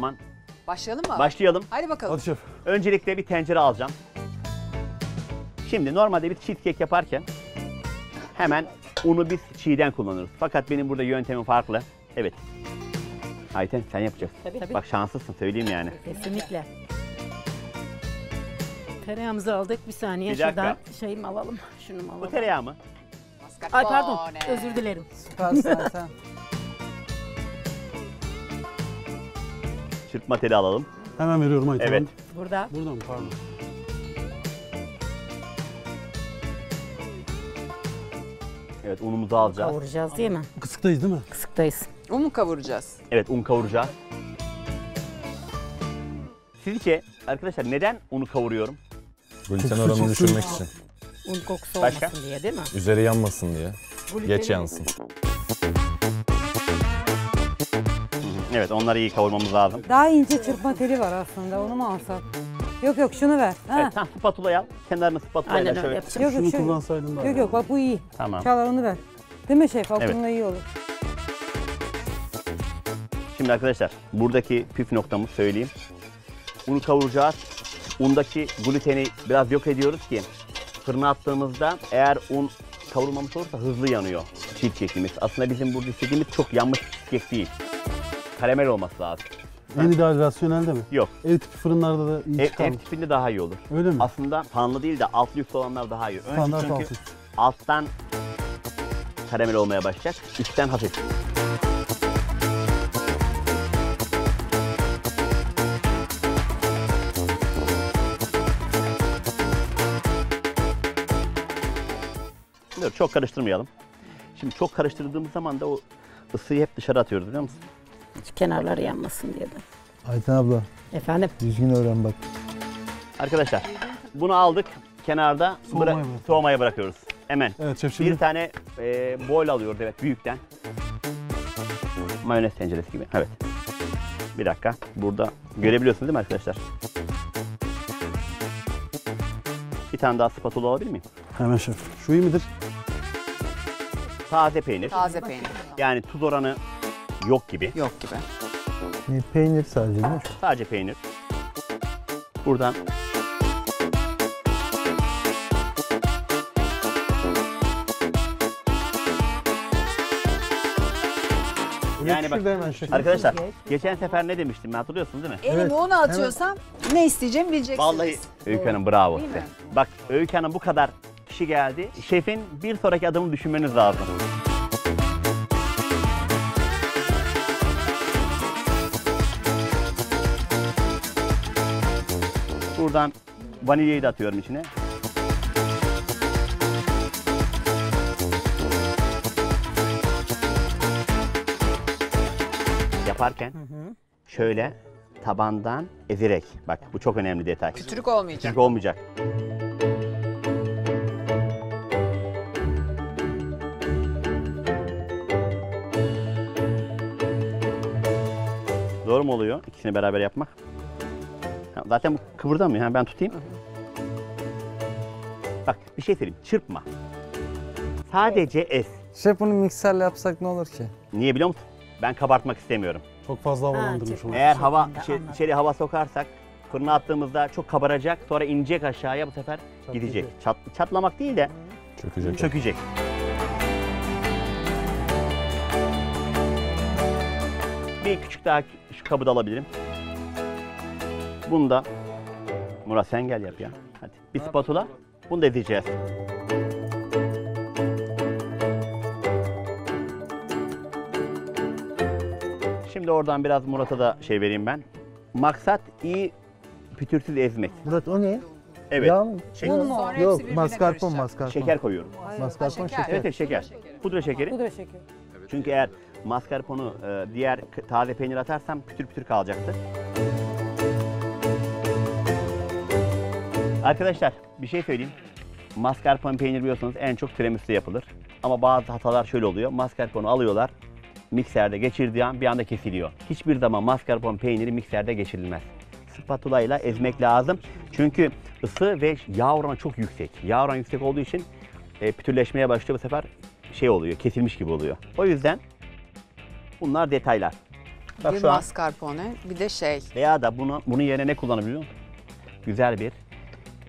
zaman Başlayalım mı? başlayalım. Hadi bakalım. Hadi şef. Öncelikle bir tencere alacağım. Şimdi normalde bir cheesecake yaparken hemen unu biz çiğden kullanırız. Fakat benim burada yöntemim farklı. Evet. Ayten sen yapacaksın. Tabii. Bak şanslısın söyleyeyim yani. Kesinlikle. Tereyağımızı aldık. Bir saniye Bir dakika. şuradan şeyimi alalım. Şunu mu Bu alalım? tereyağı mı? Ay pardon. Mascarpone. Özür dilerim. Süpersin sen. Çırpma teli alalım. Hemen veriyorum Ayten Evet. Burada. Burada mı? Pardon. Evet unumuzu alacağız. Kavuracağız değil mi? Kısıktayız değil mi? Kısıktayız. Un mu kavuracağız? Evet un kavuracağız. Sizce arkadaşlar neden unu kavuruyorum? Gluten oranını düşürmek için. Un kokusu Başka? olmasın diye değil mi? Üzeri yanmasın diye. Geç yansın. Evet onları iyi kavurmamız lazım. Daha ince çırpma teli var aslında onu mu alsak? Yok yok şunu ver. Ha. Evet tam spatulayı al. Kenarını spatulayla Aynen öyle şöyle. yapacağım. Yok yok Şunu şöyle. kullansaydın daha. Yok yok bak bu iyi. Tamam. Çağlar onu ver. Değil mi şef? Bak Evet. bununla iyi olur. Şimdi arkadaşlar buradaki püf noktamı söyleyeyim. Unu kavuracağız. Undaki gluteni biraz yok ediyoruz ki fırına attığımızda eğer un kavrulmamış olursa hızlı yanıyor cheesecake'imiz. Aslında bizim burada istediğimiz çok yanmış cheesecake değil. Karamel olması lazım. En ideal rasyonelde mi? Yok. Ev tipi fırınlarda da iyi Ev, çıkar ev mı? tipinde daha iyi olur. Öyle mi? Aslında fanlı değil de alt lüks olanlar daha iyi. Önce Standart çünkü alt üst. alttan karamel olmaya başlayacak. Üstten hafif. Dur çok karıştırmayalım. Şimdi çok karıştırdığımız zaman da o ısıyı hep dışarı atıyoruz biliyor musun? Kenarları yanmasın diye de. Ayten abla Efendim? düzgün öğren bak. Arkadaşlar bunu aldık kenarda Soğumaya bıra- bırak. soğumaya bırakıyoruz. Hemen. Evet şef şimdi Bir tane e, boil alıyoruz evet büyükten. Mayonez tenceresi gibi. Evet. Bir dakika. Burada görebiliyorsunuz değil mi arkadaşlar? Bir tane daha spatula alabilir miyim? hemen şef. Şu iyi midir? Taze peynir. Taze peynir. Yani tuz oranı yok gibi. Yok gibi. Ne, Peynir sadece değil mi? Sadece peynir. Buradan Yani bak- hemen arkadaşlar geçen sefer ne demiştim ben hatırlıyorsunuz değil mi? Elime onu atıyorsam ne isteyeceğimi bileceksiniz. Vallahi Öykü Hanım bravo Değil size. mi? Bak Öykü Hanım bu kadar kişi geldi. Şefin bir sonraki adımı düşünmeniz lazım. Buradan vanilyayı da atıyorum içine. Yaparken şöyle tabandan ezerek. Bak bu çok önemli detay. Kütürük olmayacak. Çünkü olmayacak. Doğru mu oluyor ikisini beraber yapmak? Zaten bu kıvırdamıyor. Ha, ben tutayım. Bak bir şey söyleyeyim. Çırpma. Sadece ez. Şef bunu mikserle yapsak ne olur ki? Niye biliyor musun? Ben kabartmak istemiyorum. Çok fazla havalandırmış olur. Eğer hava içe- anladım. içeri hava sokarsak fırına attığımızda çok kabaracak. Sonra inecek aşağıya bu sefer gidecek. Çat, çatlamak değil de Çökecek. çökecek. Bir küçük daha şu kabı da alabilirim. Bunu da Murat sen gel yap ya. Hadi. Bir spatula. Bunu da ezeceğiz. Şimdi oradan biraz Murat'a da şey vereyim ben. Maksat iyi pütürsüz ezmek. Murat o ne? Evet. Yağ mı? Şey- Yok, Sonra hepsi Yok birbirine mascarpone karışacak. mascarpone. Şeker koyuyorum. Mascarpone şeker. şeker. Evet, evet şeker. Pudra şekeri. Pudra şekeri. Çünkü eğer mascarpone'u e, diğer k- taze peynir atarsam pütür pütür kalacaktı. Arkadaşlar bir şey söyleyeyim. Mascarpone peynir biliyorsunuz en çok tiramisu yapılır. Ama bazı hatalar şöyle oluyor. Mascarpone'u alıyorlar. Mikserde geçirdiği an bir anda kesiliyor. Hiçbir zaman mascarpone peyniri mikserde geçirilmez. Spatula ile ezmek lazım. Çünkü ısı ve yağ oranı çok yüksek. Yağ oranı yüksek olduğu için e, pütürleşmeye başlıyor bu sefer şey oluyor, kesilmiş gibi oluyor. O yüzden bunlar detaylar. Bak bir mascarpone bir de şey. veya da bunu bunun yerine ne kullanabiliyor musun? Güzel bir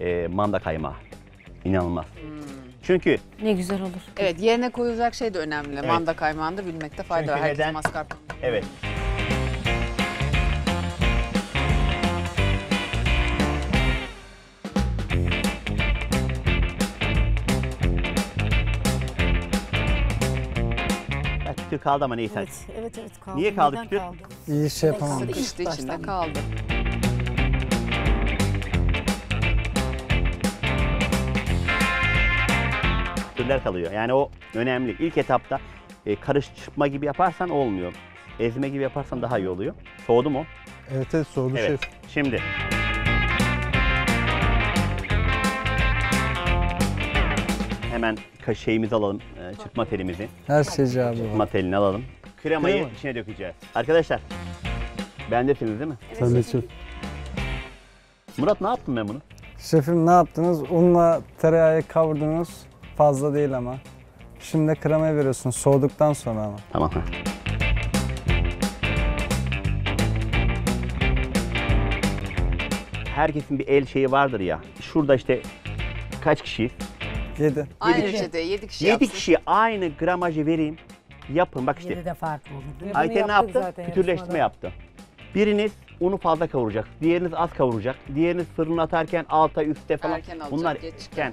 e, manda kaymağı. İnanılmaz. Çünkü Ne güzel olur. Evet yerine koyulacak şey de önemli. Manda kaymağını da bilmekte fayda var. Çünkü Herkes neden? mascarpone. evet Ya çıtır kaldı ama neyse. Evet, evet, evet kaldı. Niye kaldı Neden kaldı? İyi şey yapamadım. Sıkıştı içinde kaldı. Türler kalıyor. Yani o önemli. İlk etapta e, karıştırma gibi yaparsan olmuyor. Ezme gibi yaparsan daha iyi oluyor. Soğudu mu? Evet evet soğudu Evet. şef. Şimdi. Hemen şeyimizi alalım, e, çıkma telimizi. Her şey cevabı var. Çıkma telini alalım. Kremayı Krema. içine dökeceğiz. Arkadaşlar, bendesiniz değil mi? Sen de şef. Murat ne yaptın ben bunu? Şefim ne yaptınız? Unla tereyağı kavurdunuz. Fazla değil ama. Şimdi kremayı veriyorsun soğuduktan sonra ama. Tamam. ha. Herkesin bir el şeyi vardır ya. Şurada işte kaç kişiyiz? 7. Aynı kişi. reçete 7 kişi 7 yapsın. kişiye aynı gramajı vereyim. Yapın bak işte. Yedi de farklı olur. Ayten ne yaptı? Pütürleştirme yaptı. Biriniz unu fazla kavuracak, diğeriniz az kavuracak, diğeriniz fırına atarken alta üstte falan. Erken alacak, Bunlar geç erken.